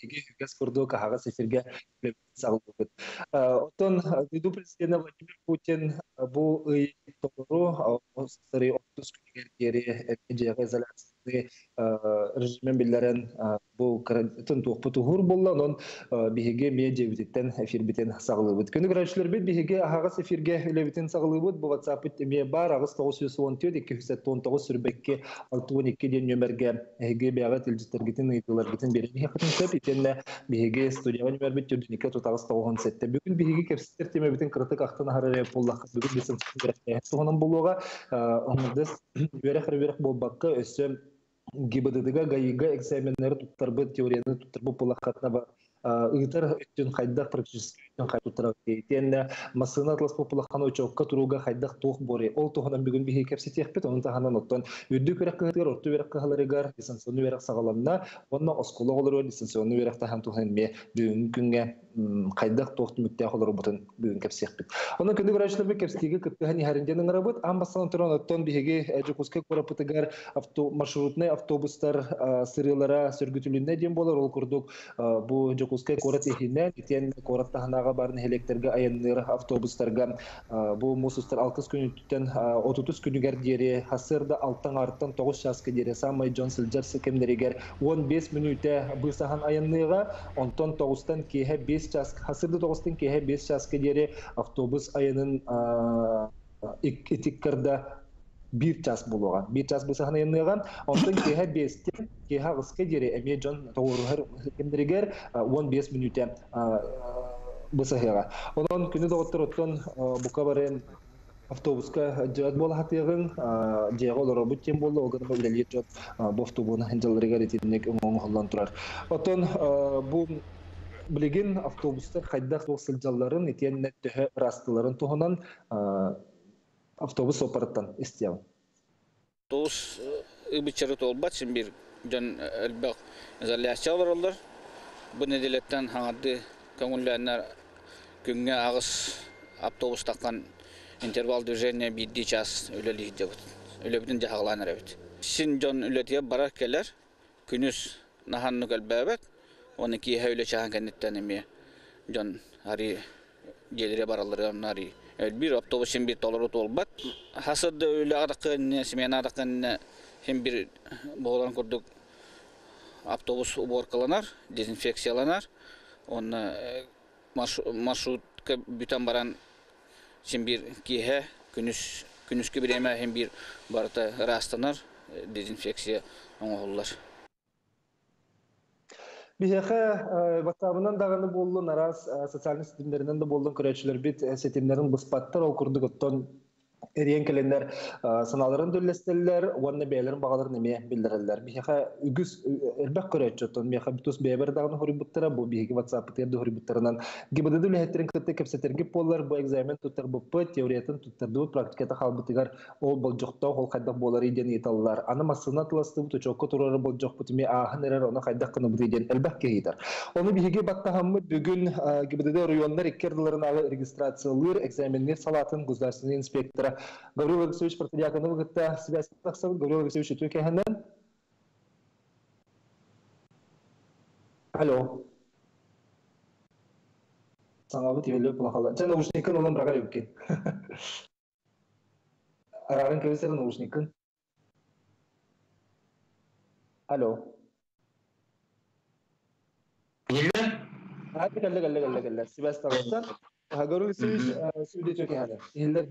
кеге үгәс курду кахага сефирге сагылбыт. Отон Дуду президенті Владимир Путин бу ый тору сыры 30 күнігер кері эпидемия изоляциясы режимен билерен бу карантин тух путугур болла онон биһиге медиа битен эфир битен сагылыбыт. Күнү көрәчләр бит биһиге агас эфирге үлебитен сагылыбыт. Бу WhatsApp эме бар агас 914 219 сүрбекке 62 ден нөмерге эге бяга тилҗитергетен ыйтылар битен берени хатын сөп итенне биһиге студияга нөмер бит түрдүникке тутагыс 97. Бүгүн биһиге кепситтер теме битен кырытык актын харары боллак. Бүгүн бисен сугынан болуга омдыс берек берек болбакка өсө ГИБДДга ГАИга экзаменнери туттарбы теорияны туттарбы полахатна бар ыытар өттүн хайдах практически өттүн хай туттарак тиенне масына атлас популахан очокка туруга хайдах тух бори ол туханан бүгүн бихи кепси техпет онун таханан оттон үддү көрөк кыгытыгар орту берек кыхаларыгар дистанционный берек сагаланна онна осколо олор дистанционный берек тахан тухан ме бүгүн күнгө хайдах тух мүттэ холор бутун бүгүн кепсиэхпит онун күндү көрөчлөр бе кепстиги кыттыхани харинженин арабыт амбастан туран оттон бихиги жукуска курапытыгар авто маршрутный автобустар сырылара сөргүтүлүнне дем болор ол курдук бу жокускай корот эхинен итен корот таханага барын хелектерге аянныр автобустарга бу мусустар алкыс күнүттен отутус күнүгер диери хасырда алттан арттан тогуз часка диери самый джон силджерс кемнеригер он бес минуте бысахан аянныга онтон тогузтан кеhe бес час хасырда тогузтан кеhe бес часка диери автобус аянын итиккерда бир час болуган бир час бысахан аянныган онтон кеhe бестен кеhe агыска диери эме жон тоғурухар кемнеригер он бес минуте бысаһыга онон күнү доғоттор оттон бука барен автобуска жат бола хатыгын жега олоро буттен болду оган үлелер жат бу автобуна хенжаларыга ретинек оң холлан турар. Оттон бу билигин автобустар хайдах сылжалларын итен төһө растыларын туһунан автобус опараттан истиям автобус ыбычары толбат син бир жон элбек изоляция олороллор бу неделеттен хаңарды көңүлләннәр күнгә агыс автобус таккан интервал движения бидди час үлели дебут үлебитин жахаланыр эбит син жон үлетия барар келер күнүс наханны көлбәбет оны ки хәүле чахан кеннеттен эми жон ари желере баралар нари бир автобусин бир толору толбат хасырды үле аракын семен аракын хем бир болан курдук автобус уборкаланар дезинфекцияланар оны маршрутка бүтән баран сен бир киһе күнүс күнүскө бир эме хем бир барыта растанар дезинфекция оңоллар Бихеха батабынан даганы болду нарас социальный сетимдеринен да болдун көрөчүлөр бит сетимдерин быспаттар ол курдук оттон Эриен келендер саналарын дөрлестеллер, уанны бәйлерин бағаларын неме билдиреллер. Бихеха үгүс эрбек көрөчөтөн, бихеха битус бәбер дагын хорибуттара, бу бихеги WhatsApp терде хорибуттарынан гибдеду лехеттерин кытты кепсетерге боллар, бу экзамен туттар бу теориятын туттарды практиката халбытыгар ол бол жокто ол кайдак болар иден италлар. Аны масына тыласты бу точокко турары бол жок бу тиме ахын эрер оны кайдак кыны бу иден элбек кейдер. Оны бихеги баттахаммы бүгүн гибдеду районнар иккердилерин алы регистрациялыр экзаменнер салатын государственный инспектора Гаврил Алексеевич Протодиаконов гытта связь Гаврил Алексеевич. Алло. Саңа бу тивеле плохала. Сен наушникын улам брага юкке. Арарын. Алло. Ниле? Hadi galle galle galle galle. Çok yani. İller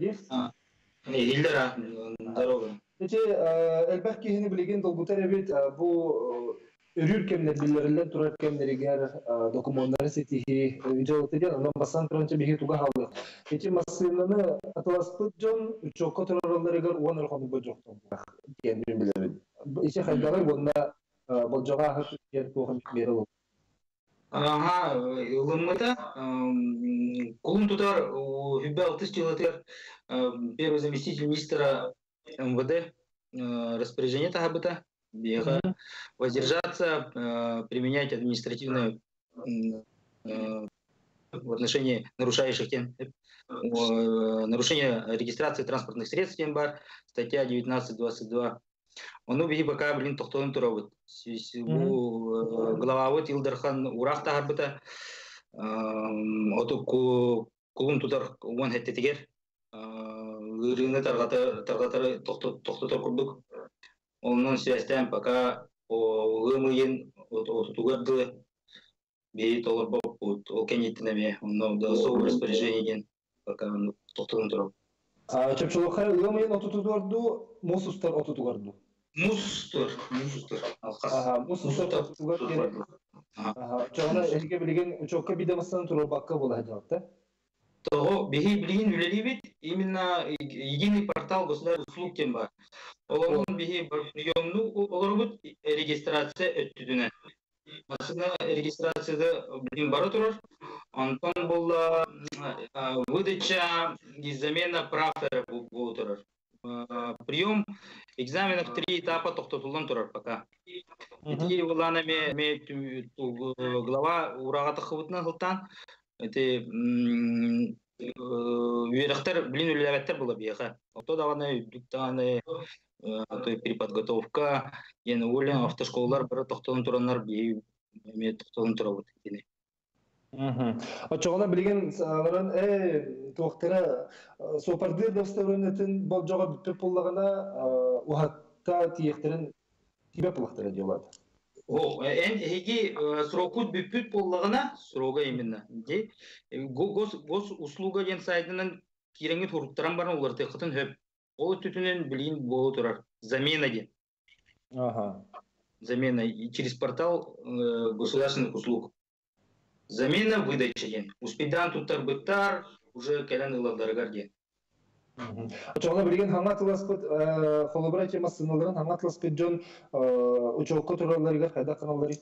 diye. Иллера, здорово. Эти элбәк киһини билеген долгутар эбит бу өрүр кемнер биллерилер турар кемнеригер документтары сетихи жолтыган онан басан туранча биһи туга халды. Эти массыны аталаспыт жон учокко турарларыгер уан орхон бу жоктон. Кен билер. Иче хайдары бунда болжога хат кер туган берил. Ага, ылыммыта кулун тутар жылытыр первый заместитель министра МВД э, распоряжение тахабыта бега воздержаться э, применять административное э, в отношении нарушающих тем нарушение регистрации транспортных средств тем бар статья 19.22 Оны биһи бака билин тохтоон турабыт. Бу э, главабыт Илдархан урах тахарбыта. Оту кулун тутар уан хеттетигер. Лырыны таргатары тохтотор курдук. Онун связьтен пока лымыйын отутугарды бей толар боп ол кенеттинеме. Онун да сол распоряжение ген пока тохтоон турабыт. Чепчулухай ылымайын отутугарды, мосустар отутугарды. Мустур, мустур. Отутугарды. Ага, чоғана эһиге билеген учокка бидемастан турбакка бола хадалта. Того беги билигин үлелибит именно единый портал государственных услуг тем бар. Олонун беги приемну олорбут регистрация өттүдүнө. Масына регистрацияда билим бара турар. Антон болла выдача и замена прав болу турар. Прием экзаменов три этапа тоқтатылдан турар пока. Эти улана ме глава урагата хыбытна хылтан эти верхтер блин үләбәттер була бияха. Ото да гана дуктаны то переподготовка, яны улен автошколалар бер тоқталын тураннар бии ме тоқталын турабыт кини. Очоғана билген сағыран э диолады. Эн эги срокут бүппүт боллагына срока именно. Де гос гос услуга ден сайтынан киреңи туруктаран бар олар текытын хөп. Ол түтүнен билин болу турар. Замена ден. Ага. Замена и через портал э, государственных услуг. Замена выдачи ден. Успедан туттар быттар уже кэлен ылардарыгар ден. Очоғана билген хаңа тыласпыт холобра тема сыналарын хаңа тыласпыт жон учокка тураларыгар кайда каналлары.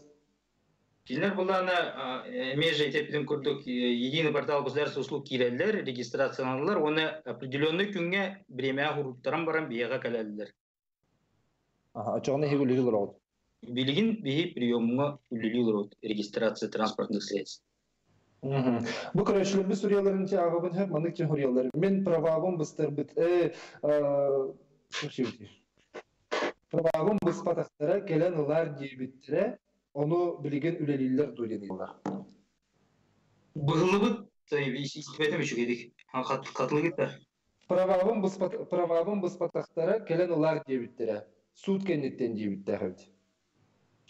Килер булана меже тепиден курдук единый портал государственных услуг киреллер, регистрацияланылар, оны определенный күнгө бремя хуруттаран баран бияга калаллар. Очоғана хегулегі лорауд. Билигин биһи приемга үлүлүлөр регистрация транспортных средств. Бу көрөчлөр бис урьяларын те агыбын һәм манык те урьялар. Мен правагым бистер бит э правагым бис патактара келен улар дибиттере, onu билген үлелилер дуйденилар. Быгылыбыт истебетем үчү кедик. Катлы кетер. Правагым бис правагым бис патактара келен улар дибиттере. Суд кенеттен дибиттер.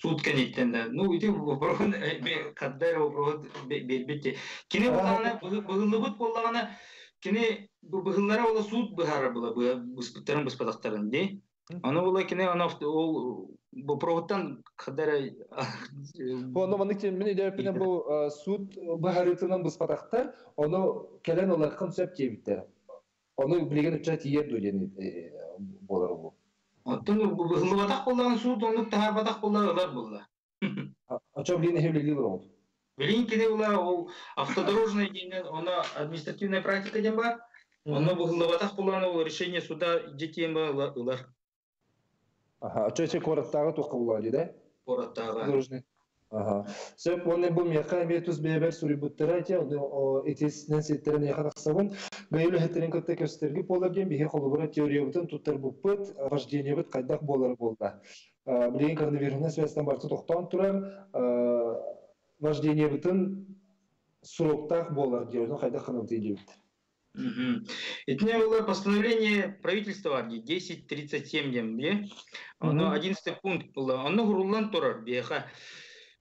Суд кенеттенде. Ну, ити вопрогын каддар вопрогын бербетте. Кини булганы быгылыбыт боллаганы кини быгыллара ола суд быгара була быспыттарын быспатактарын ди. Аны була кини аны ол вопрогыттан каддар Оны манык мен идепине бу суд быгарытынан быспатактар, оны келен олар концепт дебиттер. Оны билген үчә тиер дуден болар бу. Оттон боллагалар булла. Ача билген хевлеги лорауд. Билин кини була ол автодорожный оны административная практика ден бар. Оны ол решение суда Ага, тукулла да? Ага. Сөп оны бу мияка метус бебер сурибуттара те, о этиснен сеттерен яхаксабын, гайлы хеттерен көтте көстерги болар ген бихе холобура теория бутын туттар буппыт, вождение бут кайдак болар болда. Билген коронавирусна связьтан барты тоқтан турар, вождение бутын сроктах болар диyordu, кайдак канылты дебит. Этне было постановление правительства 1037 дем, бе? Оно 11 пункт было. Оно гуруллан турар беха.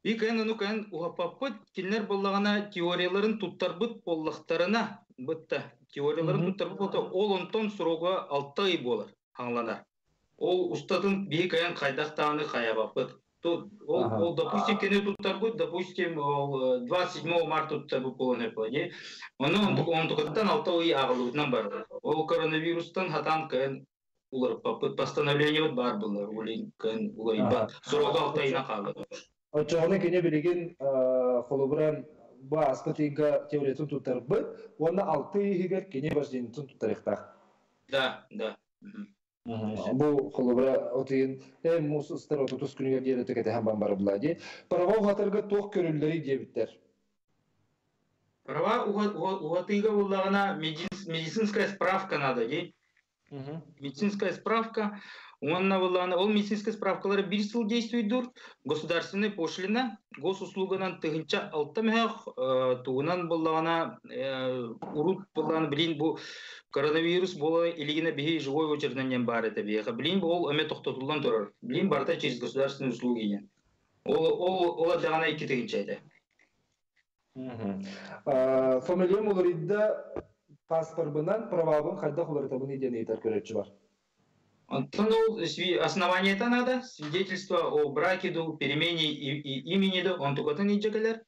Ону кайын уапаппыт килнер боллагана теорияларын туттарбыт боллактарына бытта теорияларын туттарбыт болта ол онтон сурога алты ай болар аңланар. Ол устатын би кайын кайдактааны каябаппыт. Тут ол, ол допустим кене туттарбыт, допустим ол 27 марта туттарбыт болон эподе. Оны он туктан алты ай агылуутан бар. Ол коронавирустан хатан кайын улар папыт постановление бар булар. Улин кайын улай бар. Сурога алты айна калды. Очоғына кене білеген холобуран ба аспатыга теориятын туттар быт, оны алты егер кене бажденетін туттар иқтақ. Да, да. Бу холобра отыын э мус ыстар отутус күнүгө диэле текете һәм бамбары була ди. Права хатырга тох көрүлләри диэбиттер. Права угатыга буллагана медицинская справка надо, ди. Медицинская справка, он на ол медицинская справкалары бир жыл действуйдур, государственная пошлина, госуслуганан тыгынча алты мэх, тугунан буллагана урут буллаган билин бу коронавирус бола илигине бихи живой очереднен бар это беха. Билин ол эме токтотулган турар. Билин барта через государственные услуги. Ол ол ол дагана ики тыгынча это. Фамилия муларидда паспорбынан правабын хайда хуларытабын иден ейтер көрөтчү бар. Антон, основание это надо, свидетельство о браке, ду, перемене и, и имени, ду, он только не джекалер,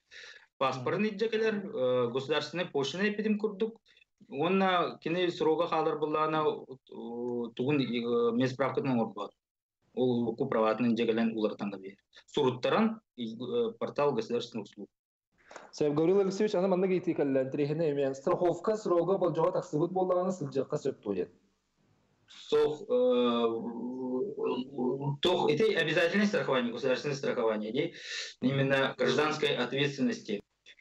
паспорт не джекалер, государственная пошлина эпидем курдук, он на кине срока халар была на тугун мес справкатын орбат. Ол ку праватын джекален. Суруттаран портал государственных услуг. Гаврил Алексеевич аны манна гейти каллан трехне эмен страховка срога бол жога таксыбыт боллаганы сылжакка сөп Сох тох это обязательное страхование, государственное страхование, де, именно гражданской ответственности.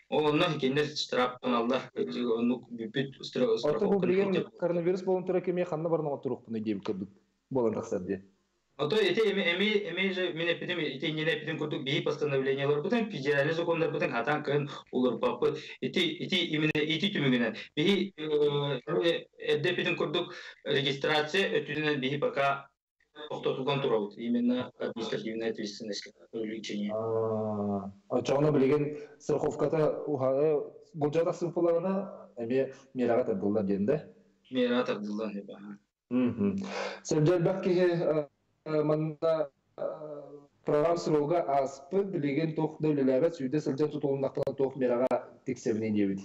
Ол нахи кенде штраф каналдар, ну бүт страховка. коронавирус болун тура кеме ханна барна турук буны деп кебик. Болан. А то эти эми эми эми же мен эпидем эти не эпидем курдук бии постановлениялар бутен федеральный закондар бутен хатан кын улар папы. Эти эти именно эти түмүгүнен бии эдде эпидем курдук регистрация өтүнөн бии пока токтотулган турабыт именно административная ответственность увеличение А чоно билген страховката уха бул жада сымпыларына эме мерага табылдар денде. Мират Абдулла неба. Сәбдәл бәккеһе манна программ срога аспы билеген тох дәүләләбә сүдә сылҗан тутулнактан тох мерага тексебне дебит.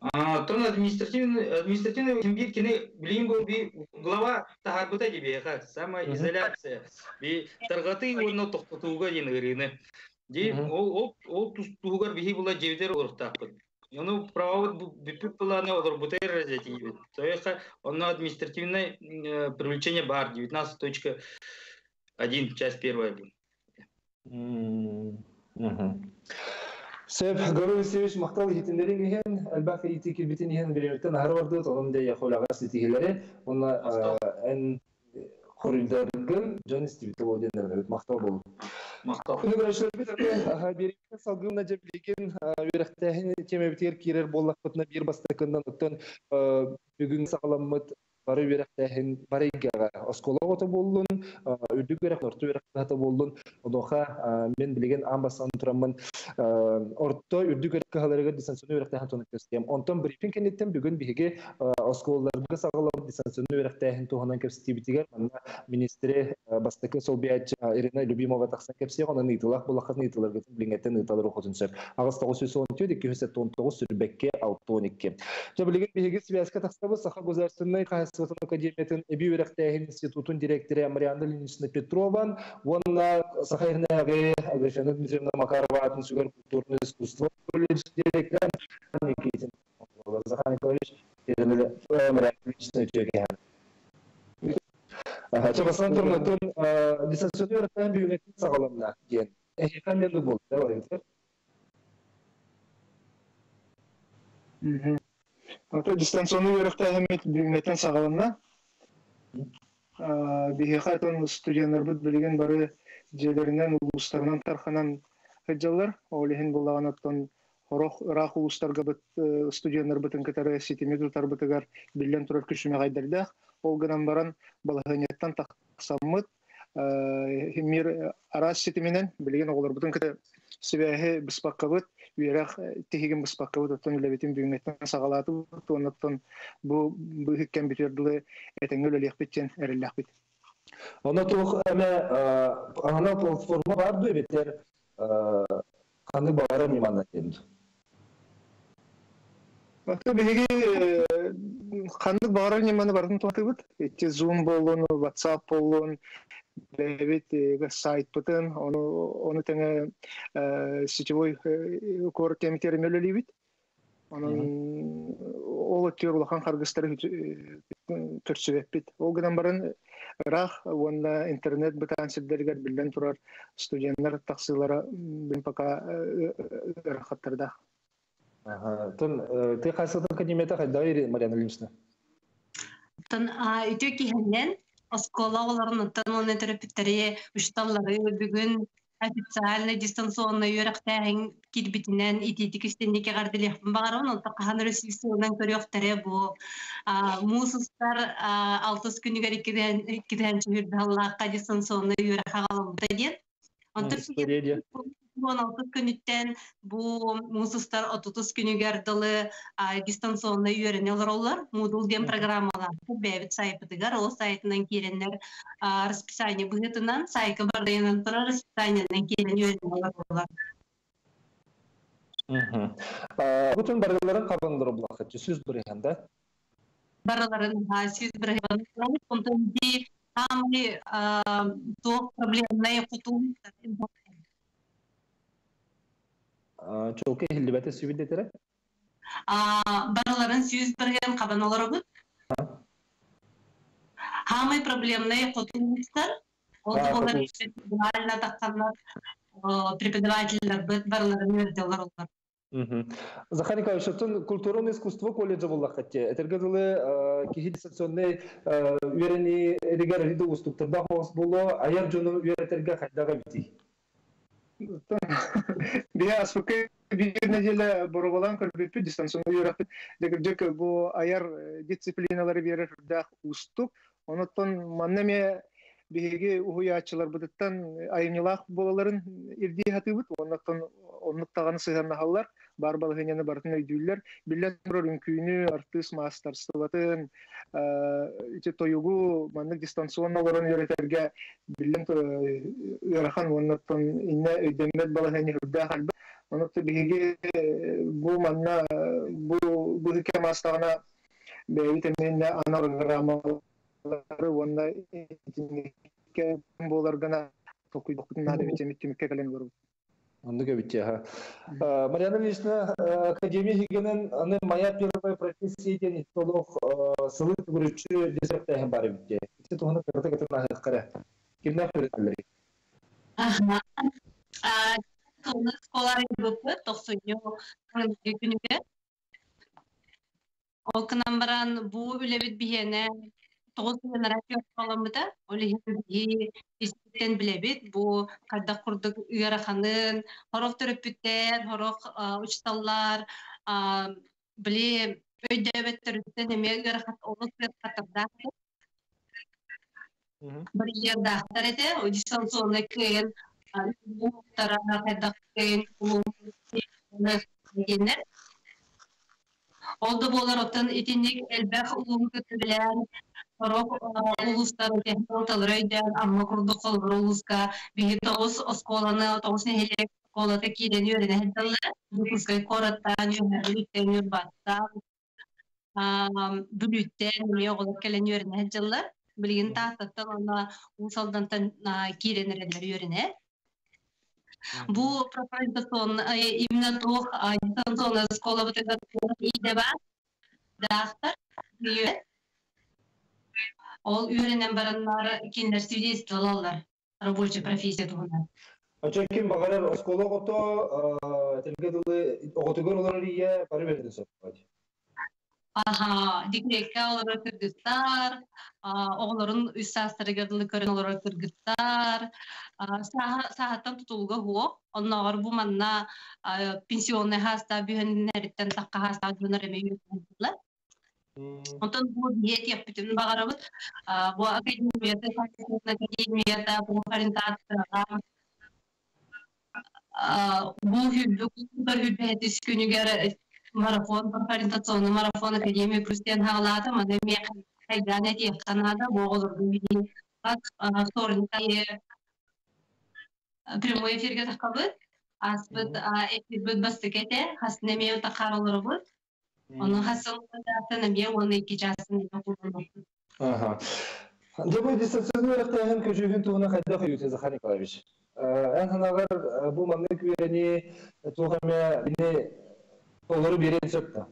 А, то административный административный имбит кене билин бу би глава тахарбыта диби ха самоизоляция би таргаты онно токтотууга денирine ди Мгм. ол ол ол тугар бихи була жевдер уртакпыт Оно право бипип плана одор бутер разетиби. То есть оно административное привлечение бар 19.1 часть первая. будет. Сәб Гару Исевич мактал хитинлерин иһен, әлбәттә ити килбитин иһен биремектен һәрварды тагын да яхолага ситигеләре, онна эн хорилдәргән Джон Стивит Лоденер мактал булды. Мактал. Күнү әкә беректе салгымна җәблеген верәхтәһен теме битер кирер боллак битне бир бастакыннан оттан бүгүн сагаламмыт бары верәхтәһен барыгага оскола ота үдүк верәх норту верәхтәһә болдун. Одоха мен билеген амбасан турамын орто үрдүк верәхкә халарга дистанцион верәхтәһен тоны көстем. Онтон брифинг кенеттен бүгүн осколларга сагалам дистанцион верәхтәһен туханан кепстибитигер манна министре бастакы сол Ирина Любимова кепсе охотынча. Агыс 910 219 сүрбәккә 612. Жабылыгын биге связка тахсабы саха государственной Хасватан академиятын эби верәхтәһен институтун директоры Марианна Ильинична Петрован, онна сахайрнагы Агашана Дмитриевна Макарова атын сүгәр культурное искусство колледж директоры Никитин. Захар Николаевич Ирина Марианна Ильинична Петрован. Чабасан турнутун дистанционный верәхтәһен бигәтен сагаламна диен. Эхе кандай булды, давай. Ото дистанционный верөхтәһемит биңнәтен сагаланна. Бихеха тон студентлар бит билген бары җеләреннән улустарынан тарханан хәҗҗалар. Олеһин булган оттон хорох рах улустарга бит студентлар битен китәре ситеме тутар битегәр турар күчүмә гайдәрдә. Ол гынан баран балаһынеттан таксаммыт мир арас ситеменен билген оглар битен китә себәһе биспаккабыт үерәх тиһиген биспаккабыт оттон лебетин биңнәттен сагалаты тоннаттан бу хиккен битердиле этеңгөл элек биттен эреллек бит. Она тух әмә ана платформа бар бу битер каны бары миманна тенди. Аты биһиги ханды бары неманы барын туатыбыт. Эти Zoom WhatsApp Сайт бутын, оны оны теңе сетевой кор темитер мөлөлибит. Onun ол өттер улахан харгыстары көрсөбөп бит. Ол гынан барын ырах уонна интернет бытаан сирдергер билен турар студенттер тахсылара бин пока ырахаттарда Ага. Тон ты хайсытын кадимета хайда ири Марьяна Ильинична. Тон үтө киһеннен оскола оларын тон терапевтери ушталлары бүгүн официально дистанционно үйрәктәһин кирбитинен ититик истендеке гардылык багарон ол тахан ресурсынан көрөктәре бу мусустар алтыс икиден чүрдө аллака дистанционно үйрәк хагалымда диен Онтон История де. он алтыс күнүттен бу мусустар отутус күнүгер дылы дистанционно үйренелер олар Moodle ден программалар бәбит сайпытыгар ол сайтынан киреннер расписание быгытынан сайкы бардайынан тура расписаниянан кирен үйренелер олар Бүтін барыларын қабындыры бұлақы, сөз бір ехенде. бараларын сүз бір онтон ди самый тоқ проблемный куту Чолке бараларын сүз бірген қабан кутулустар ол А, олар индивидуально таққанлар преподавательлер бұд бараларын өрделер олар. Захар Николаевич, тон культурное искусство колледжа бұлақы те. Әтірге дылы кихи дистанционный үйрені эригер риді ұстуктарда хоғыс болу, аяр жону үйретерге қайдаға біті. Бия аспыкы бир неделе борубалан көрбүппү дистанционный үйрәкпит дегер жек бу аяр дисциплиналары берер дах устук онуттан маннеме биһиги уһуяачылар бытыттан айынылах болаларын ирди хатыбыт онуттан оннуктаганы сыһаннаһаллар бар балыһыняны бартын өйдүүллер биллен турар үңкүүнү артыс мастерстватын ити тоюгу маннык дистанционналарын үйрәтерге биллен ырахан онуттан инне өйдеммет балыһыня хүрдэ халбы онутта биһиги бу манна бу бу хике мастагына бэйитеменне ана программалары онна итинникке боларгана токуйдуктун ады битемиттимикке кален көрүп Онды көбітте, ха. Марьяна Ильична, Академия Хигенен, аны моя первая профессия ден итолог сылы түгірүчі дезерттайын бар бітте. Ите туғаны кырды кытын ағық қара. Кімден көретілері? Сколары группы тохсуню күнүгө. Ол кынан баран бу үлебит биһене тоғыз генерация каламыда олиһи истен билебит бу кайда курдук ыяраханын хорох төрөпүттер хорох учталлар били өйдөбөттөрүттен эме ыярахат олус катарда бір жерде ақтарете дистанционный кыйын тарана кайда кыйын дегендер Олды болар оттан итинник элбэх Орок технологиялар өйден амма курдук колбур улуска биги тоғыз осколаны тоғыз нехелек колата кииден үйрене хеддалла дукускай кораттан үйрен үрбаттан бүлүттен миоголор келен үйрене хеддалла билигин тааттаттан ona усалдантан кииренерелер үйрене Бу пропагандацион именно тох дистанционная школа вот этот идеба дахтар Ол үйренен бараннары киндер свидетельство алалар. Рабочая профессия тугунан. Ача ким бағарар оскола қото, тәлге дылы оғытыгыр олар ие бары берді соқпады. Аха, дикрекке олар кыргыздар, оғларын үс састырыгырдылы көрін олар кыргыздар, сағаттан тұтылғы хуок, оннағар бу манна пенсионный хаста бүйеннеріттен таққа хаста жонар эме үйренді. Онтон бу диет яппытын багарабыт. Бу академияда, академияда, бу ориентацияга бу бу хүлдүк күнүгер марафон, ориентационный марафон академия канада, прямой эфирге такабыт. Аспыт эфир. Onun. Ага. Дебой дистанционный Захар Николаевич. Берен.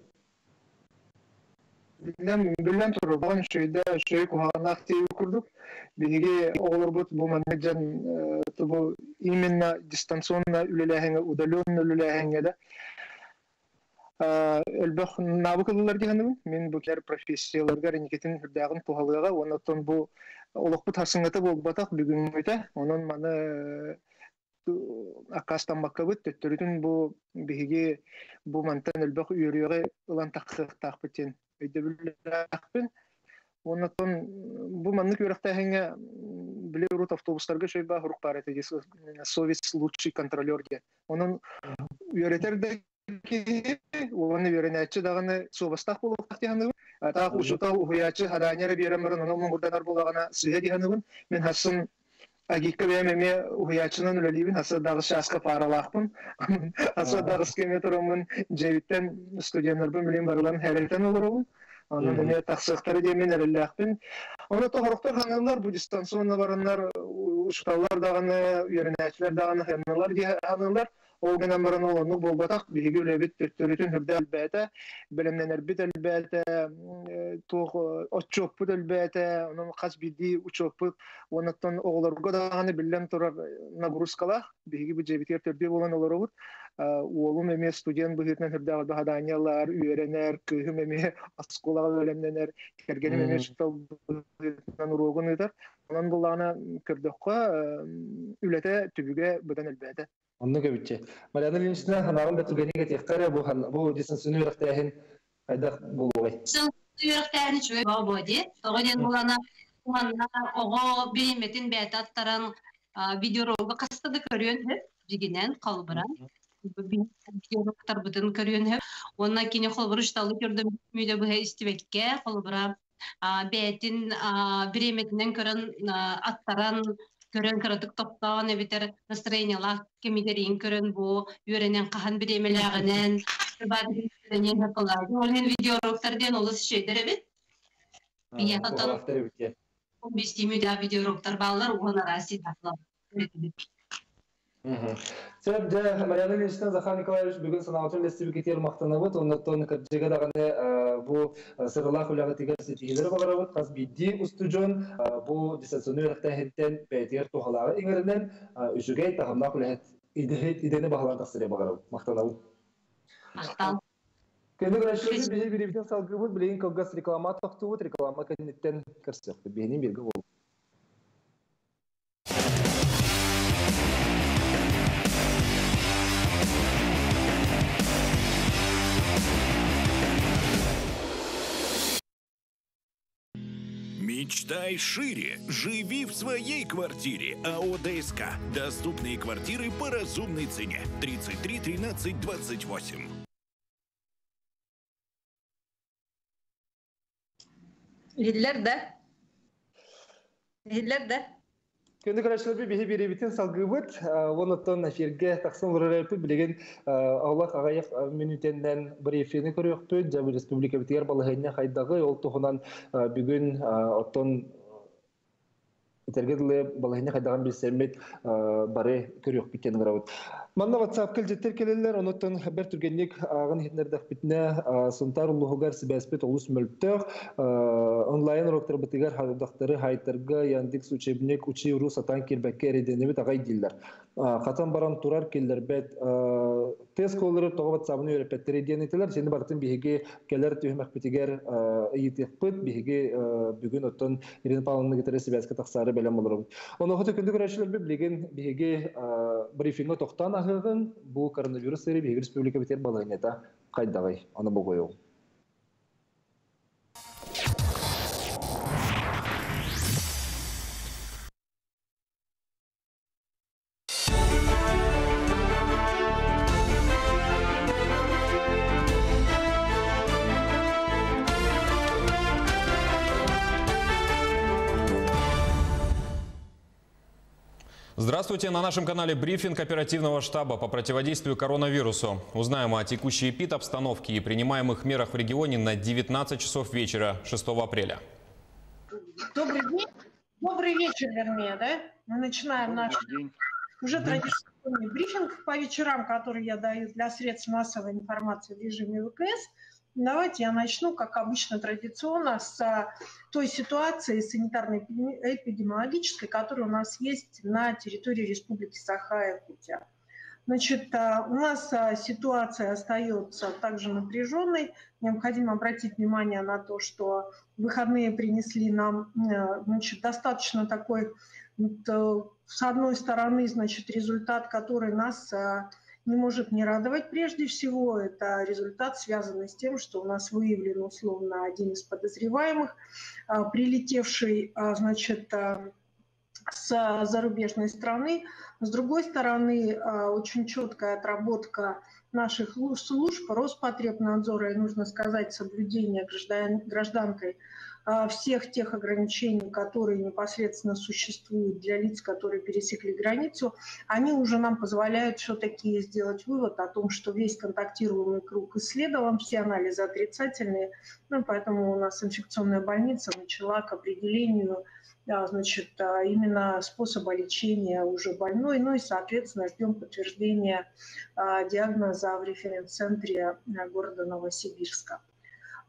Билем билем туру шөйдө шөй курдук. Олор бут бу тубу именно дистанционно удаленно да. Элбэх навыкылар дигәнем мен бу? Кер профессияларга ренекетин хүрдәгын тухалыга онотон бу олоқпут харсыңгата болбатак бүгүн өтө онон маны акастан баккабыт төттөрүтүн бу биһиги бу мантан элбэх үйөрүгө ылан таксыктаакпытен өйдөбүлэкпин онотон бу манны күрәхтәһеңе биле рут автобустарга шөйба хурук бар эти совесть лучший контролер де онун үйрөтер де оны үйрөнәче даганы собастак болуп тахтыганы та ушута уячы хаданер берем бирен онун бурданар булагана сыга дигәнен мен хасын Агикка бәм эме уячынан үлелибин хаса дагы шаска паралакпын. Хаса дагы скеме турамын жебиттен студентлар билен барылан хәрәтен олорубун. Анан эме таксыктары демен эреләкпин. Аны тохороктор ханымлар бу дистанционно бараннар ушкаллар даганы даганы ханымлар ханымлар ол гынан баран олону болбатак биги үлебит төттөрүтүн хүрдэ элбээте белемненербит элбээте туох отчоппут элбээте онун кас биди учоппут онуттан оголорго даганы биллен турар нагрузкала биги бу жебитер төрдү болан олоробут уолум эме студент урогун ыйтар онан буллагана кырдыкка үлете түбүгө бытан элбээте онну көбүтче мариана ильинична ханагын да түгениге теккаре бу бу дистанционный үрактәһин айдак булугай үйрәктәһин чуй бабоди тогоден булана уанна ого бириметин бәт аттаран видеоролга кастады көрүөн жигинен калбыран видеорогтар бутын көрүөн онна кини холбуруш талы көрдүм. Мүдө бу истибекке холбура бәтин бириметинен көрөн аттаран көрөн кырытык топтоон эбитер настроениялах кемигерин көрөн бу үйренен кахан биремелягынен ол видеороктар ден олус шейдер эбит бис тимүда видеороктар баалар уонара сидахла Сөп де Марьяна Ильична Захар Николаевич бүгін санаутын лестиби кетер мақтанабыт, оннаттон кырджыга даганы бу сырылах уляга тигер сетигилер багарабыт, каз бидди устужон бу дистанционный рахтахеттен бәйтер тухалары иңеринен үшүгей тахамнак улахет идехет идене багалан тахсыре багарабыт, мақтанабыт. Мактал. Көнү грашли бирибитен салгыбыт, колгас реклама тоқтубыт, реклама кеннеттен кырсык. Бихинин бирге Мечтай шире. Живи в своей квартире. АО ДСК. Доступные квартиры по разумной цене. 33 13 28. Hiller de. Hiller de. Көнү көрәчләр биһи бирибитин салгыбыт, онотон эфирге таксын лоралпы билеген Аллах агаяк минутеннән брифинг көрөкпү, Жабы Республика битер балыгына хайдагы ол тухунан бүгүн оттон Тергедле балыгына хайдаган билсемет бары көрөк битен гравут. Манна WhatsApp кел жеттер келелер, онотон хәбәр түргенлек агын хитнердәк битне сунтар улугар сибәспет олус мөлтөк онлайн уроктар битигәр хадактары хайтырга Яндекс учебник учи рус атан кирбәккә редене бит агай дилләр. Катан баран турар келлер бет тест коллары тогы WhatsApp-ны өйрәпәттер идене ителәр. Сине бартын биһиге келер төһмәк битигәр итеп биһиге бүгүн оттон Ирина гетере сибәскә таксары белән булыр. Оны хөтө көндә көрәчләр билеген биһиге брифингы токтан ахыгын бу коронавирус сыйры биһиге республика битер балайнета кайдагай. Аны бу Здравствуйте! На нашем канале брифинг оперативного штаба по противодействию коронавирусу. Узнаем о текущей эпид-обстановке и принимаемых мерах в регионе на 19 часов вечера 6 апреля. Добрый день. Добрый вечер, вернее, да? Мы начинаем наш уже традиционный брифинг по вечерам, который я даю для средств массовой информации в режиме ВКС. Давайте я начну, как обычно, традиционно, с той ситуации санитарно-эпидемиологической, которая у нас есть на территории Республики Саха-Якутия. Значит, а, у нас а, ситуация остается также напряженной. Необходимо обратить внимание на то, что выходные принесли нам э, значит, достаточно такой, с одной стороны, значит, результат, который нас а, не может не радовать. Прежде всего, это результат, связанный с тем, что у нас выявлен условно один из подозреваемых, прилетевший, значит, с зарубежной страны. С другой стороны, а, очень четкая отработка наших служб, Роспотребнадзора, и нужно сказать, соблюдение граждан, гражданкой а, всех тех ограничений, которые непосредственно существуют для лиц, которые пересекли границу, они уже нам позволяют все-таки сделать вывод о том, что весь контактируемый круг исследован, все анализы отрицательные, ну, поэтому у нас инфекционная больница начала к определению значит, а, именно способа лечения уже больной, ну и, соответственно, ждем подтверждения а, диагноза в референс-центре а, города Новосибирска.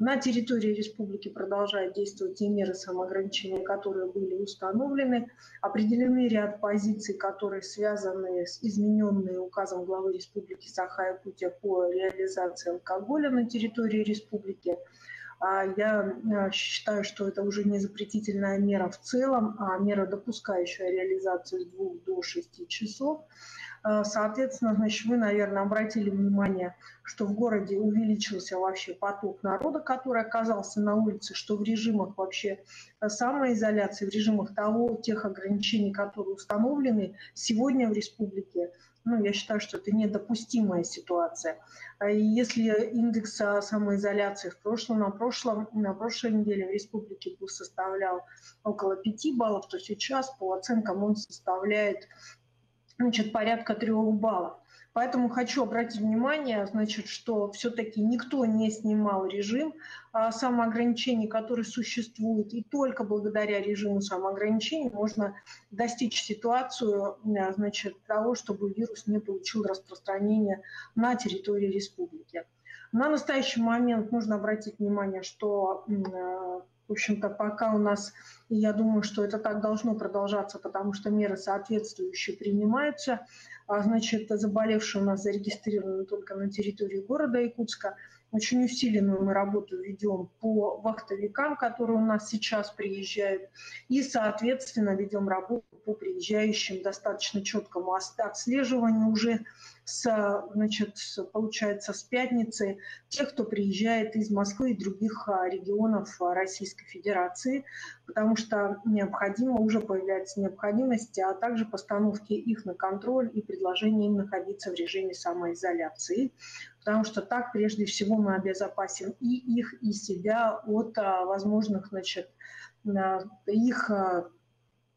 На территории республики продолжают действовать те меры самоограничения, которые были установлены. Определены ряд позиций, которые связаны с измененной указом главы республики Саха-Якутия по реализации алкоголя на территории республики. А я э, считаю, что это уже не запретительная мера в целом, а мера, допускающая реализацию с двух до шести часов. Э, соответственно, значит, вы, наверное, обратили внимание, что в городе увеличился вообще поток народа, который оказался на улице, что в режимах вообще э, самоизоляции, в режимах того, тех ограничений, которые установлены сегодня в республике, ну, я считаю, что это недопустимая ситуация. А если индекс самоизоляции в прошлом, на, прошлом, на прошлой неделе в республике составлял около 5 баллов, то сейчас по оценкам он составляет значит, порядка 3 баллов. Поэтому хочу обратить внимание, значит, что все-таки никто не снимал режим а, самоограничений, который существует, и только благодаря режиму самоограничений можно достичь ситуацию а, значит, того, чтобы вирус не получил распространение на территории республики. На настоящий момент нужно обратить внимание, что а, в общем-то, пока у нас, я думаю, что это так должно продолжаться, потому что меры соответствующие принимаются, значит, заболевшие у нас зарегистрированы только на территории города Якутска. Очень усиленную мы работу ведем по вахтовикам, которые у нас сейчас приезжают. И, соответственно, ведем работу по приезжающим достаточно четкому отслеживанию уже с, значит, получается, с пятницы тех, кто приезжает из Москвы и других а, регионов а, Российской Федерации, потому что необходимо, уже появляется необходимость, а также постановки их на контроль и предложение им находиться в режиме самоизоляции, потому что так, прежде всего, мы обезопасим и их, и себя от а, возможных, значит, их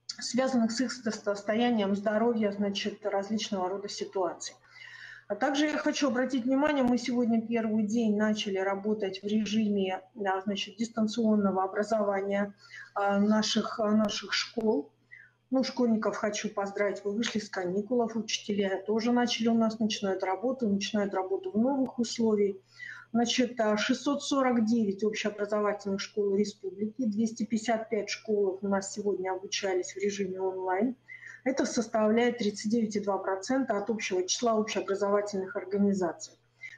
связанных с их состоянием здоровья, значит, различного рода ситуаций. А также я хочу обратить внимание, мы сегодня первый день начали работать в режиме значит, дистанционного образования а, наших, а, наших школ. Ну, школьников хочу поздравить, вы вышли с каникулов, учителя тоже начали у нас, начинают работу, начинают работу в новых условиях. Значит, 649 общеобразовательных школ республики, 255 школ у нас сегодня обучались в режиме онлайн. Это составляет 39,2% от общего числа общеобразовательных организаций.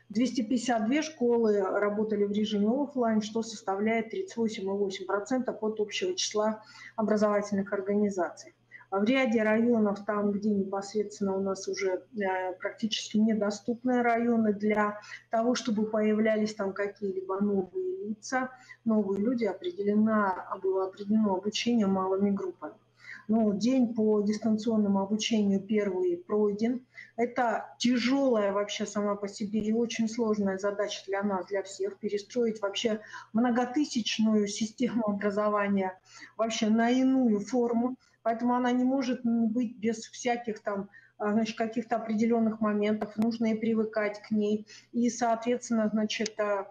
252 школы работали в режиме офлайн, что составляет 38,8% от общего числа образовательных организаций. В ряде районов, там, где непосредственно у нас уже э, практически недоступные районы для того, чтобы появлялись там какие-либо новые лица, новые люди, определено, было определено обучение малыми группами. Ну, день по дистанционному обучению первый пройден. Это тяжелая вообще сама по себе и очень сложная задача для нас, для всех, перестроить вообще многотысячную систему образования вообще на иную форму. Поэтому она не может быть без всяких там а, значит, каких-то определенных моментов, нужно и привыкать к ней. И, соответственно, значит, а,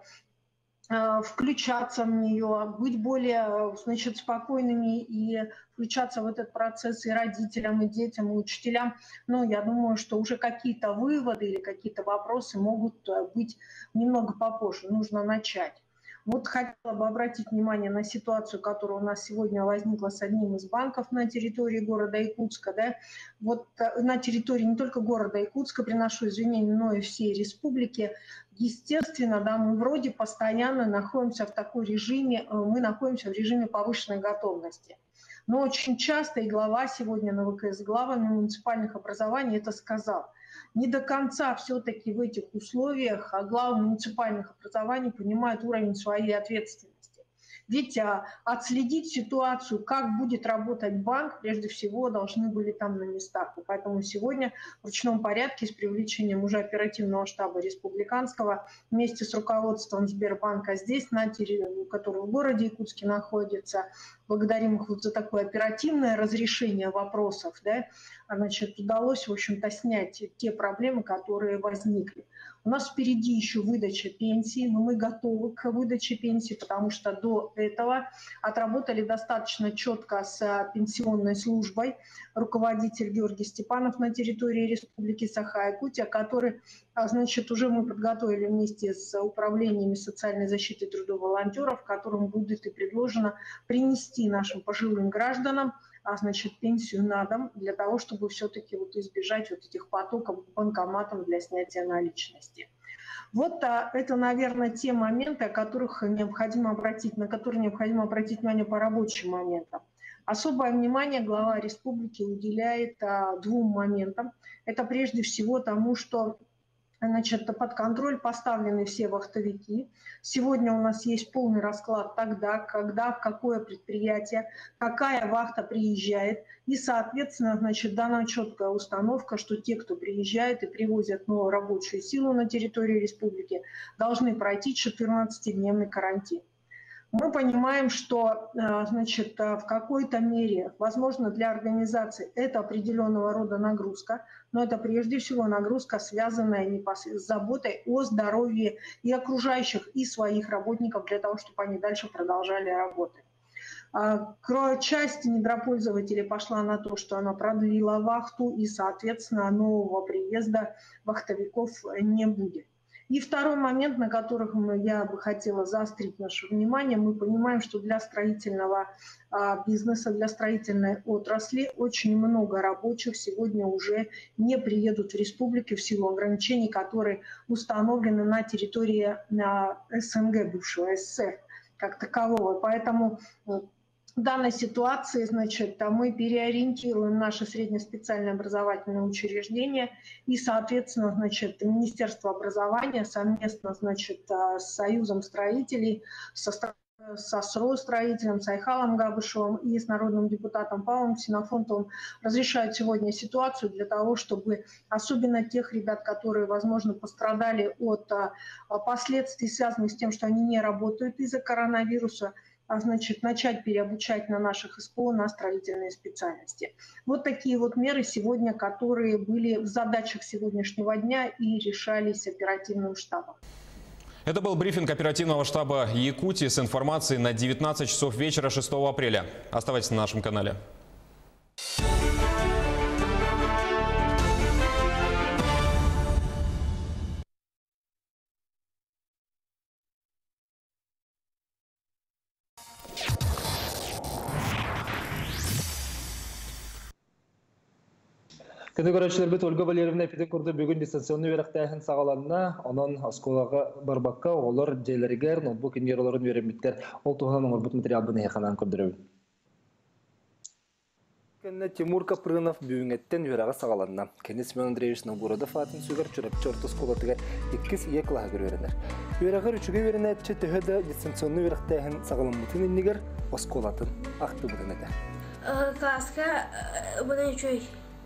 включаться в нее, быть более, значит, спокойными и включаться в этот процесс и родителям, и детям, и учителям. Но я думаю, что уже какие-то выводы или какие-то вопросы могут э, быть немного попозже. Нужно начать. Вот хотела бы обратить внимание на ситуацию, которая у нас сегодня возникла с одним из банков на территории города Якутска. Да? Вот э, на территории не только города Якутска, приношу извинения, но и всей республики. Естественно, да, мы вроде постоянно находимся в такой режиме, э, мы находимся в режиме повышенной готовности. Но очень часто и глава сегодня на ВКС главами муниципальных образований это сказал не до конца все-таки в этих условиях а главы муниципальных образований понимают уровень своей ответственности. Ведь а, отследить ситуацию, как будет работать банк, прежде всего должны были там на местах. И поэтому сегодня в ручном порядке с привлечением уже оперативного штаба республиканского вместе с руководством Сбербанка здесь, на территории, который в городе Якутске находится, благодарим их вот за такое оперативное разрешение вопросов, да, значит, удалось, в общем-то, снять те проблемы, которые возникли. У нас впереди еще выдача пенсии, но мы готовы к выдаче пенсии, потому что до этого отработали достаточно четко с пенсионной службой. Руководитель Георгий Степанов на территории Республики Саха-Якутия, который, а, значит, уже мы подготовили вместе с управлениями социальной защиты волонтеров, которым будет и предложено принести нашим пожилым гражданам значит, пенсию на дом для того, чтобы все-таки вот избежать вот этих потоков банкоматом для снятия наличности. Вот а, это, наверное, те моменты, о которых необходимо обратить, на которые необходимо обратить внимание по рабочим моментам. Особое внимание глава республики уделяет а, двум моментам. Это прежде всего тому, что Значит, под контроль поставлены все вахтовики. Сегодня у нас есть полный расклад тогда, когда, в какое предприятие, какая вахта приезжает. И, соответственно, значит, дана четкая установка, что те, кто приезжает и привозят новую рабочую силу на территорию республики, должны пройти 14-дневный карантин. Мы понимаем, что э, значит, э, в какой-то мере, возможно, для организации это определенного рода нагрузка, но это прежде всего нагрузка, связанная с заботой о здоровье и окружающих, и своих работников для того, чтобы они дальше продолжали работать. А, часть недропользователей пошла на то, что она продлила вахту, и, соответственно, нового приезда вахтовиков не будет. И второй момент, на котором я бы хотела заострить наше внимание, мы понимаем, что для строительного а, бизнеса, для строительной отрасли очень много рабочих сегодня уже не приедут в республике в силу ограничений, которые установлены на территории а, СНГ, бывшего СССР как такового. Поэтому э, данной ситуации, значит, мы переориентируем наши среднеспециальные образовательные учреждения и, соответственно, значит, Министерство образования совместно, значит, а, с Союзом строителей, со со строителем, с Айхалом Габышевым и с народным депутатом Павлом Синофонтовым разрешают сегодня ситуацию для того, чтобы особенно тех ребят, которые, возможно, пострадали от а, последствий, связанных с тем, что они не работают из-за коронавируса, значит, начать переобучать на наших СПО на строительные специальности. Вот такие вот меры сегодня, которые были в задачах сегодняшнего дня и решались оперативным штабом. Это был брифинг оперативного штаба Якутии с информацией на 19 часов вечера 6 апреля. Оставайтесь на нашем канале. Кыны көрәчләрбет Ольга Валерьевна эпиден күрді бүгін дистанционный верақтайын сағаланна, онын осколаға барбаққа олар дейлерігер, ноутбук инженерларын веремиттер, ол туғанан оңырбут материал бұны яқанан көрдіріп. Кенне Тимур Капрынов бүгүнгеттен юрага сагаланна. Кенне Семен Андреевич Новгородов атын сүгөр чурап чортус колотыга 2 ие кылага көрөрөнөр. Юрага үчүгө веренетче төһөдө дистанционный осколатын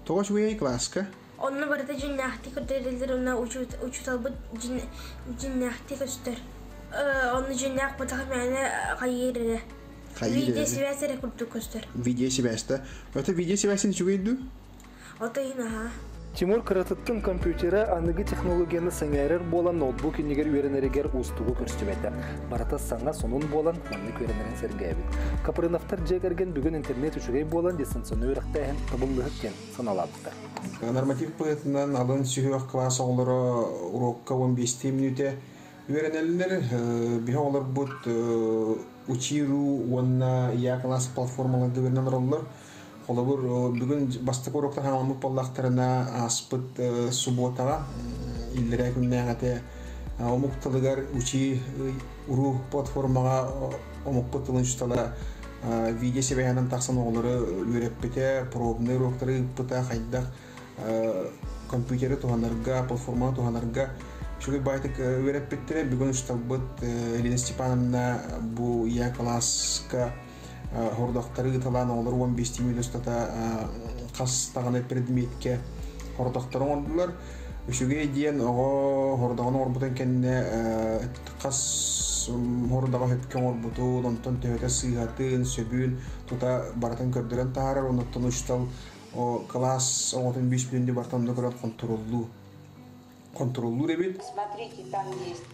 Тогos уяй класска. Онны барыта жиннахти көтөрүлдер, онна учуталбыт жиннахти көстөр. Онны жиннах мәне. Видео. Видео видео. Тимур кыратыттын компьютері аныгы технологияны саңайрар болан ноутбук инегер үйренерегер устугу көрсөтөбөтө. Барата саңа сонун болан манны көренерин сергебит. Капрыновтар жегерген бүгүн интернет үчүгей болан дистанционный үрактайын табылдыгыттен саналабыттар. Норматив пыйтынан алын сүйөк класс олары урокка 15 минуте үйренелер бихе олар бут учиру онна я класс платформаларды Олабыр бүгін бастық уроктар хаңалмык баллақтарына аспыт субботаға иллерэ күннәң әте омуктылыгар учи уру платформаға омукпы тылынчтала видео себеянан тақсан оғылары үйреппете пробный уроктары ыппыта хайдах компьютері туғанарға платформа туғанарға Шугай байтык үйреппеттере бүгін үшталбыт Елена Степановна бу я класска хордоқтары талан олар 15 миллион стата қас тағаны предметке хордоқтары оңдылар үшіге дейін оғы хордоғын орбутын кенне қас хордоға хөпкен орбуту онтон төһөтө сыйгатын сөбүн тута баратын көрдөрөн таарар онуттан үчтал класс оңотун беш миллионде бартанды көрөт контроллу. Контроллу ребит Смотрите, там есть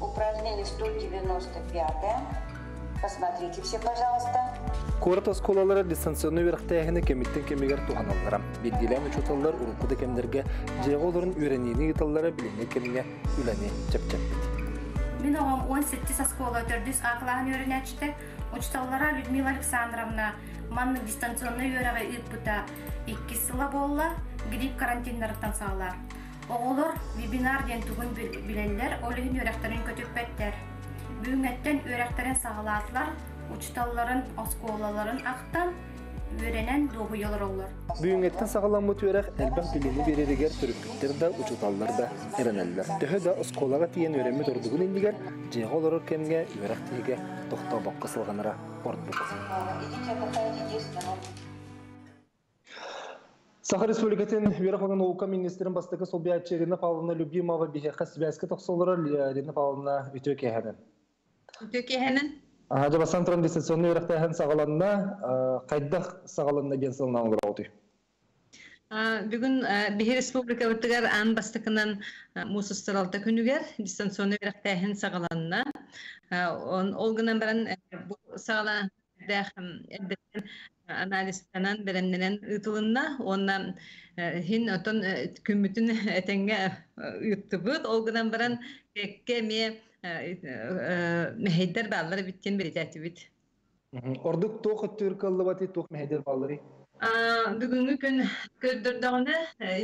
упражнение 195 Посмотрите все, пожалуйста. Корот осколалары дистанционный верхтәһіне кемиттен кемигер туханаллара. Билгеләм учуталлар урукуда кемдерге жеголорун үйренини гыталлара билине кемге үләне чепчеп. Мен оғам 18 оскола төрдүс ақылағын үйренәчті. Учталлара Людмила Александровна манны дистанционный үйрәгә ыппыта 2 сыла болла грипп карантиннарыттан саалар. Оғолор вебинар ден тугун билеллер олыһын үйрәктәрен көтөппәттер. Бүгүнгәттен үйрәктәрен сагалатлар, учталларын, осколаларын ақтан үйренен доғы олар. Бүгүнгәттен сагаламмыт үйрәк әлбәт билини беререгер төрүккүттер да учуталлар да эренеллер. Төһө да осколага тиен үйрәнме тордугун индигер жеголор кемге үйрәк тиге тохтобок кысылганара ортбук. Идите отдыхайте 10 минут. Сахар Республикатын Верховный наука министрин бастығы Солбиятчы Ирина Павловна Любимова бихеқа связка тоқсолары Ирина Павловна Витөке Витөке хәнен? Ага, бастан тұрын дистанционный ауды. Бүгін Бихи Республика өттігер ан бастықынан мұсыстыралты күнігер дистанционный өріқті әхін сағаланна. Ол гынан баран сағалан анализтанан ытылынна онна хин отон күмүтүн этеңге ыттыбыт ол гынан баран кекке ме мехейдер баллары биттен берететибит Ордук тоқ өттүркаллы бати тоқ мехейдер баллары бүгүнкү күн көрдөрдөгүнө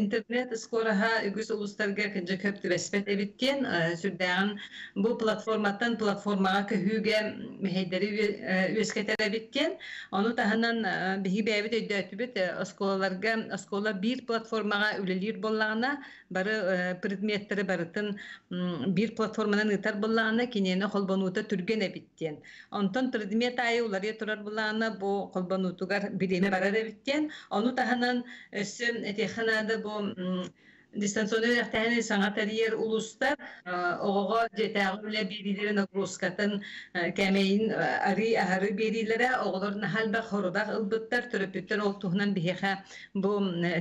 интернет скораха үгүс улустарга кыжы көп түбеспет эбиттен сүрдәгән бу платформаттан платформага көһүгө мехейдери үескетер эбиттен ону таһанан биһи бәбит өйдөтүбүт осколаларга оскола бир платформага үлелир боллагына бары предметтери барытын бир платформанан ытар боллагына кинени холбонуута түрген эбиттен онтон предмет айы улария турар боллагына бу холбонуутугар билими барар эбит иттен ону таһанан өссө этеханада бу дистанционный яктаһын саңатарьер улустар ого жетаагы үле берилер нагрузкатын кәмейин ари ахары берилере оголор нахалба хорудак ылбыттар төрөпүттер ол туһунан бихеха бу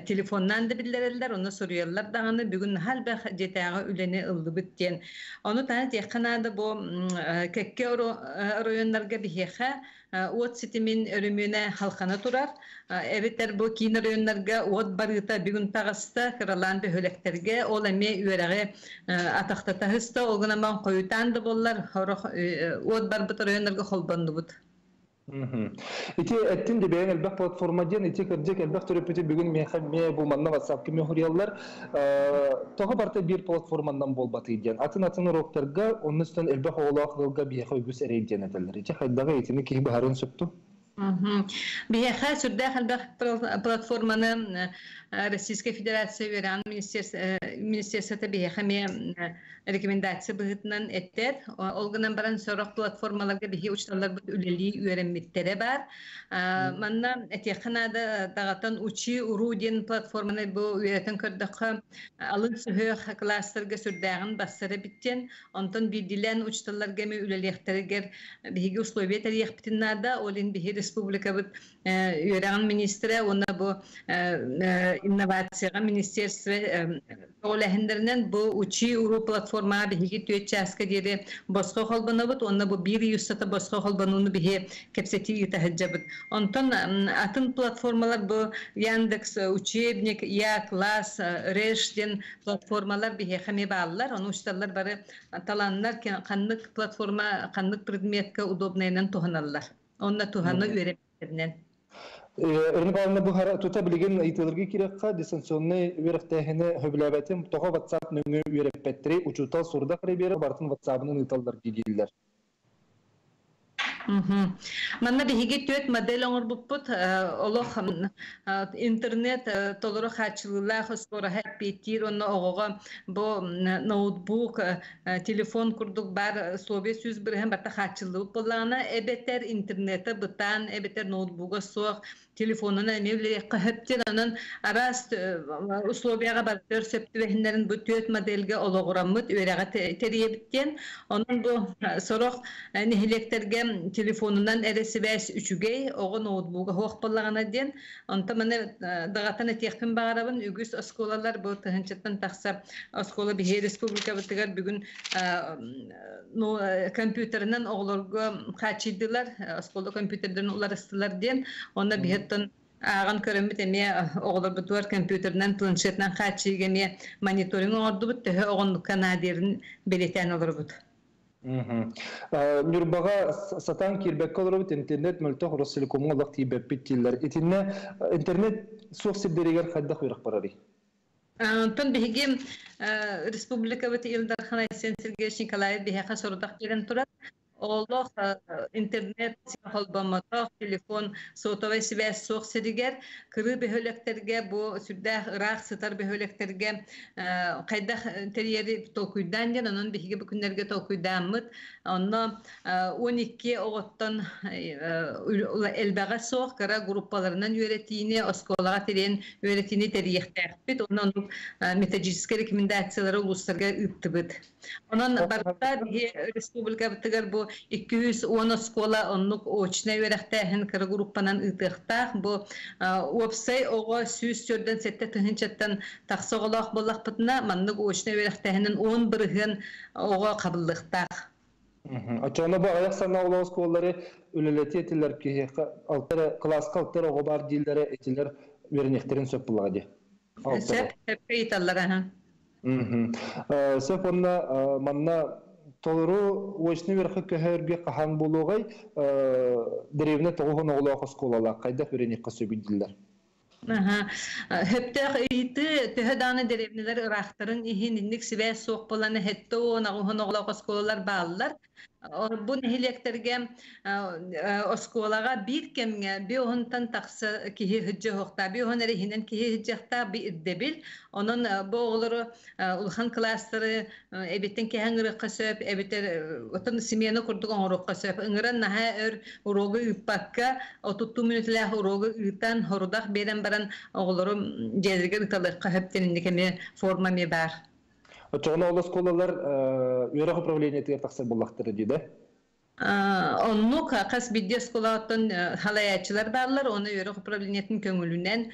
телефоннан да биллерелер оны соруяллар даганы бүгүн нахалба жетаагы үлени ылдыбыт диен ону таа теханада бу кекке районнарга бихеха уот ситимин өрүмүнө халкана турар. Эбиттер бу кийин районнарга уот барыта бүгүн тагыста кыралаан бөһөлектерге ол эми үөрэги атактата хыста огунаман коютаан да боллар. Уот барбыт районнарга холбондубут Ити эттин де бәйен әлбәк платформа ден, ити кірдек әлбәк төрөпөтө бүгін мен ме булманна WhatsApp кеме хуриялар тоғы барта бир платформандан болбаты ден. Атын атын роктарга onun üstün әлбәк оғлақ ғылға бияқы үгіс әрейін ден әтелдер. Ити қайдағы етini кей бахарын сөпту? Бияха сүрдә хәлбәк платформаны Российская Федерация веран министерство министерството бихеме рекомендация быһытынан эттер. Олгынан баран сорок платформаларга бихи учталар бут үлели үйренмиттере бар. Манна этеханада дагатан учи урудин платформаны бу үйрәтен көрдөккө алын сөһө кластерге сүрдәгән бассары биттен. Онтон бидилен учталарга ме үлелехтергер биһиги условия битиннада олин бихи республика бут үйрәгән министре оны бу инновацияга министерство олэһиндеринен бу учи уру платформа биһиги түөччааска диэри босхо холбонобут онна бу биир юссата босхо холбонууну биһи кепсети итаһыджабыт онтон атын платформалар бу яндекс учебник я класс реш ден платформалар биһи хами бааллар ону учталлар бары таланнар каннык платформа каннык предметка удобныйнан туһаналлар онна туһаны үйренернен Өрнү балына бу хара тута билген айтылырга кирекка дистанционный верхтәһене хөбләбәтем тога WhatsApp нөңгө үйрәппәттери учутал сурда кырыбер бартын WhatsApp-ны ыталдар дидиләр. Манна биһиги төт модель оңор буппут олох интернет толоро хачылыла хоспора хэппитир онно огого бу ноутбук телефон курдук бар собе сүз бирһен бата хачылы боллана эбетер интернета бытан эбетер ноутбуга соох телефонуна эмевле кахыптир анан арас условияга бартыр сөптүбэхиннерин бу төт модельге ологураммыт үерега териебиттен онун бу сорох нихилектерге телефонунан эресибэс үчүгей ого ноутбуга хуох боллагана ден онта мане дагатан этиехпин багарабын үгүс осколалар бу тыһынчыттан тахса оскола бихи республика бытыгар бүгүн компьютеринен оголорго качыйдылар оскола компьютерден уларыстылар ден онна биһеттен ағын көрөмүт эме оголор бутуар компьютернен планшетнен качыйга эме мониторинг оңордубут төһө огонлукка наадерин белетен олорбут Нюрбага сатан кирбек колорбут интернет мөлтөх Ростелеком олак тибеп биттилер. Итинне интернет суох сибдеригер хайда хуйрак барари. Тон биһиги республика бит Илдар Ханайсен Сергеевич Николаев биһиха сордак кирен турат. Олох интернет холбомото телефон сотовый связь соқ сиригер кыры бөхөлектерге бу сүрдэх ырах сытар бөхөлектерге кайдах терьери толкуйдан ден онун биһиге бүкүннерге толкуйдааммыт. Онно 12 оготтон элбага соқ кара группаларынан үйретиини осколага терен үйретиини терьехтээхпит онон методический рекомендациялары улустарга ыттыбыт онон барта республика бытыгар бу 210 скола оннук очная верехтәһен кыры группанан ытыхтах бу опсай ого сүз сөрдөн сетте тыһынчаттан тахсоголох боллах маннык очная верехтәһенен 10 бирген ого кабылдыктах Ачана бу аяк сана улас коллары үлелети этилер ки алтыр класска алтыр ого бар дилдере этилер вернехтерин сөп аха. Мм. Сеп толору уочны верхи көһөрге кахан болугай деревне тоғын оғылақ осколала кайда хүрени касөбиддилер Хөптөх ыйты төһө дааны деревнелер ырахтарын иһин инник сибэ суох боланы хетто нагуһын оглок осколалар бааллар. Бу нехилектерге осколага бир кемге би ohuntan тахса киһи хыджы хохта би ohun эре хинен киһи хыджахта би иддебил онон бу оголору улхан класстары эбиттен кеһен ырыкка сөп эбитер отон семьяны курдук оңорукка сөп. Ыңыран наха өр урогу ыппакка отутту мүнүтлэх урогу ыытан хорудах берен баран оголору жедерге ыталыкка хөптенинникеме форма ме бар Очоғына олас колалар үйрек управление тегер тақсыр болақтыры дейді. Онну қас бидде сколаттан халаячылар барлар, оны үйрек управлениетін көңілінен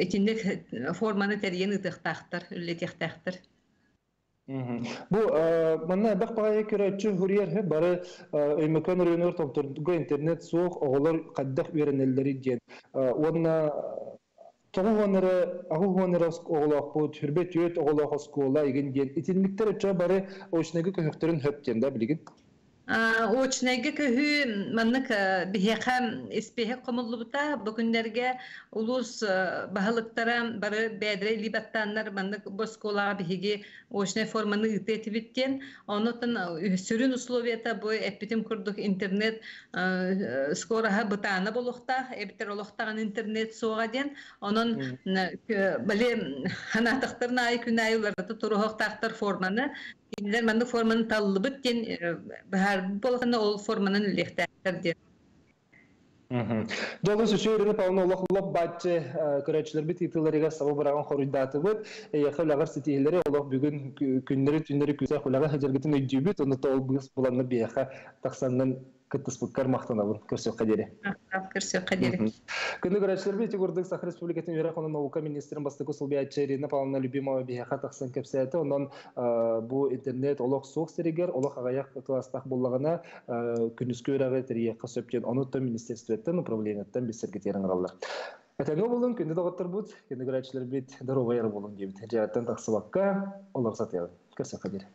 етіндік форманы тәрген ұтықтақтыр, үлетектақтыр. Бу манна бак багая көрөчү хурьер бары өймөкөн районор толтурдуга интернет суох оголор каддах үйренелдери диен. Онна Тоғы ғоныры, ағы ғоныры оғылақ бұл, түрбет өт оғылақ оскола еген ден. Итинліктер өтчі бары өшінегі көйіқтерін хөптен да білген? Очнайга көһү маннык биһэхэ испеһэ комуллубута бүгүннерге улус баһалыктара бары бэдре либаттаннар маннык босколага биһиги очнай форманы ытетибиттен онотон сүрүн условията бу эппитим курдук интернет скораха бытаана болохта эбитер олохтаган интернет ханатактар наай күнай уларда турухтактар форманы Кинилер манды форманы таллыбыт ден бәһәр ол форманын лехтәр ден. Жолы сүшөөрүнү пауна олох бачы көрөчүлөр бит итыларыга сабы бараган хоруйдаты бут. Яхылагар ситилери олох бүгүн күннери түннери күсө хулага хажыргытын өйдүбүт, оны тол бус буланны бияха таксаннан кыттыспыткар мактанабын көрсөк кадери. Көрсөк кадери. Күнү көрөчүлөр бит Гурдык Сахар Республикатын Верховна наука министрин бастыгы Сулбиячы Ирина Павловна Любимова бияха таксан кепсети, онон бу интернет олох сук сиригер, олох агаяк класстах боллагана күнүскө өрагы терие касөптен оны то министерстветтен управлениеттен бисергетерин алалар. Этәңе булын күндә дагыттыр бут, күндә көрәчләр бит даровайыр булын дип. Җәһәттән таксыбакка олар сатыйлар. Көсә кадер.